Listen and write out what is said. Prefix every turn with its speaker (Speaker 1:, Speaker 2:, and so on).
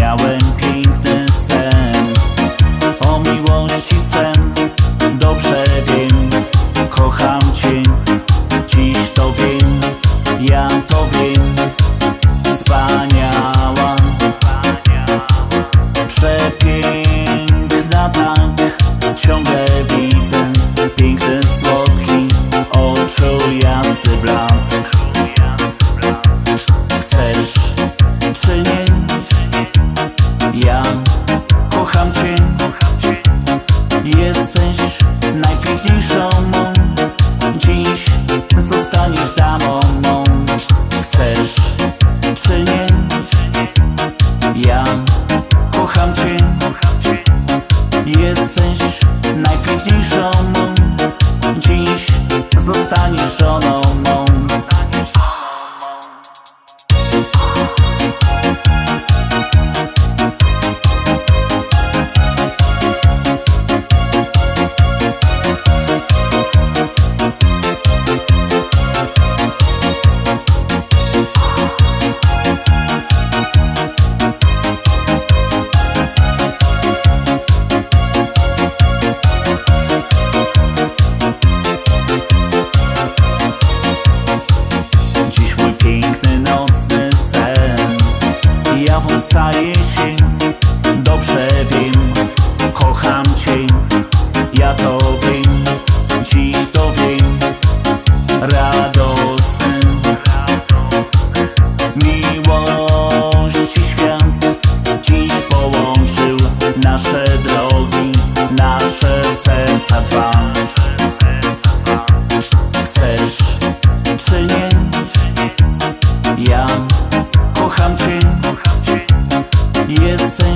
Speaker 1: Miałem piękny sen. O miłości sen Dobrze wiem Kocham Cię Dziś to wiem Ja to wiem. Wspaniała Przepiękna tak Ciągle widzę Piękny Jesteś najpiękniejszą mą Dziś zostaniesz damą mą Chcesz czy nie? Ja kocham cię. Jesteś najpiękniejszą mą Dziś zostaniesz żoną. Chcesz czy nie? Ja kocham Cię Jesteś